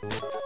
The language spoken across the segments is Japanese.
Bye.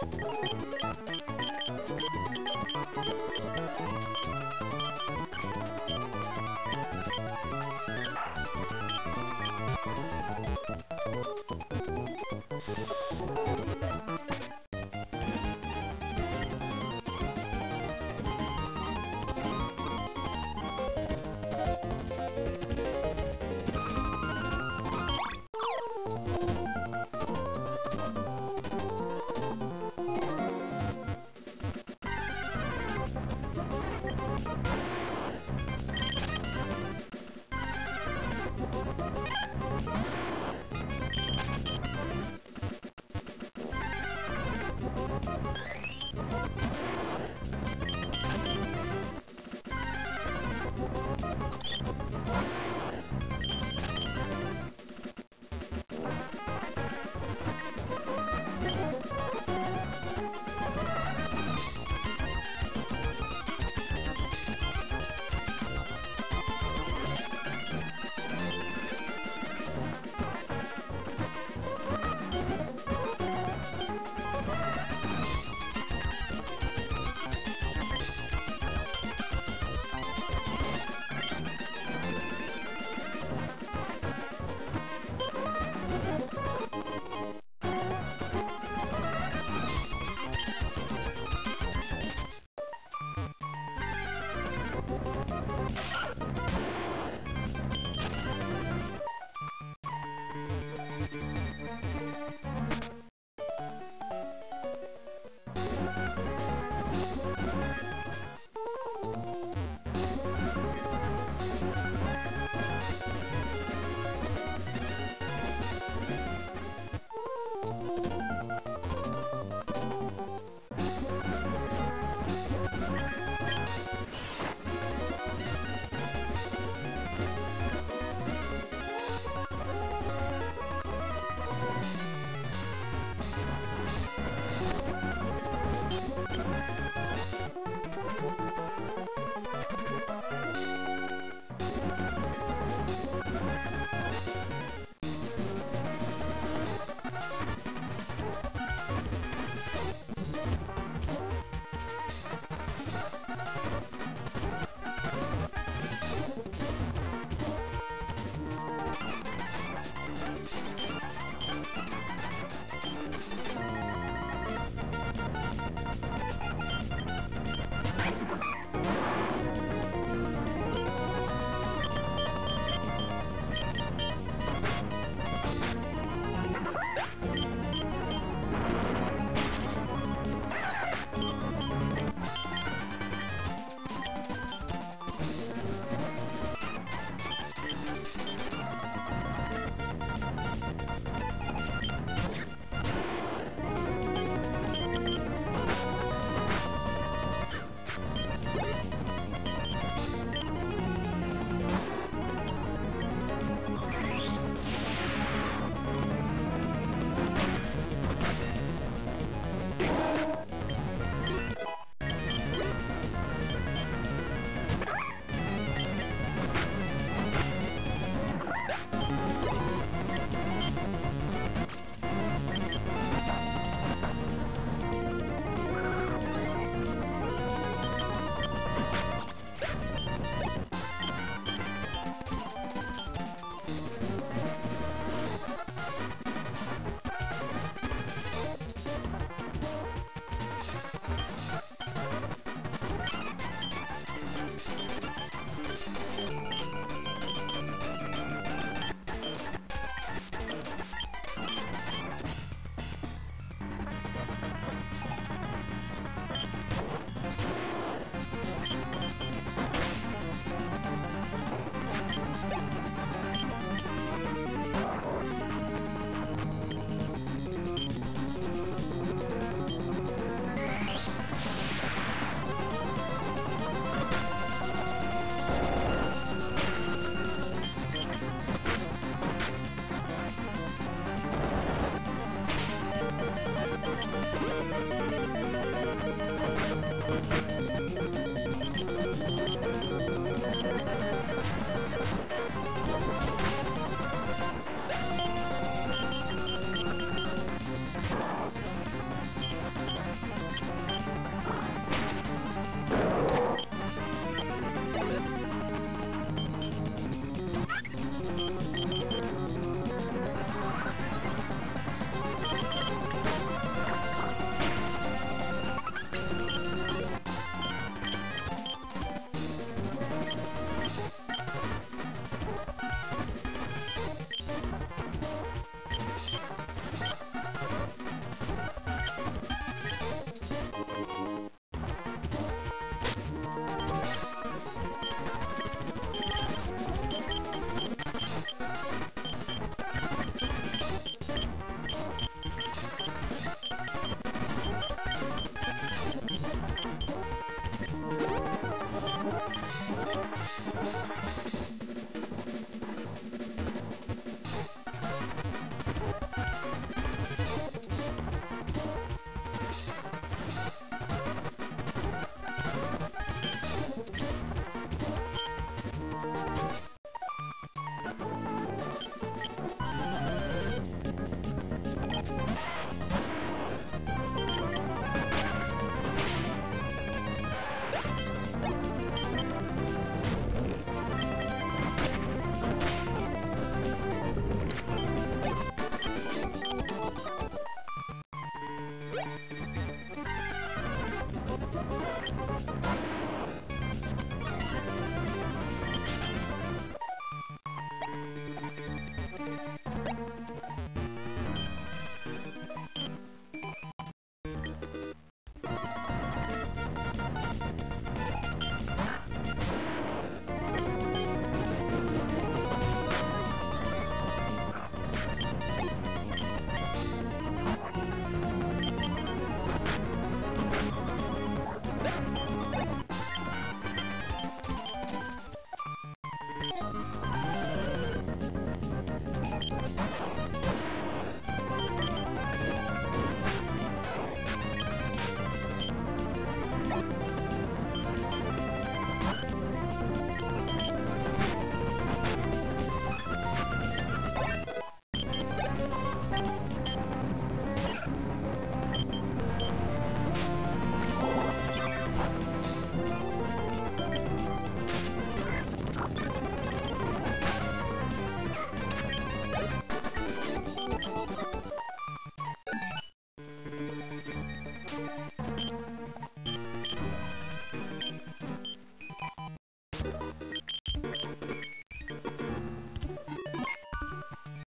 あっ!